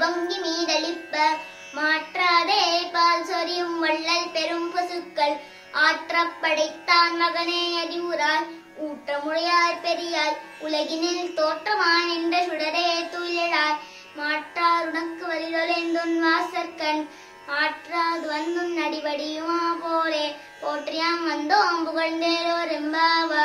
எதிர்வங்கி மீதளிப்ப மாற்றாதே பால் சொரியும் வள்ளல் பெரும் பசுக்கள். ஆற்ற படைத்தான் மகனே அறிவுராய் ஊற்றமுடையாய் பெரியாய் உலகினில் தோற்றமான் என்ற சுடரே துயிலாய் மாற்றார் உனக்கு வலிதொலைந்துன் வாசற்கண். ஆற்றாது வந்துன் அடிபடியுமா போலே. போற்றியாம் வந்தோம் புகழ்ந்தேரோ ரெம்பாவா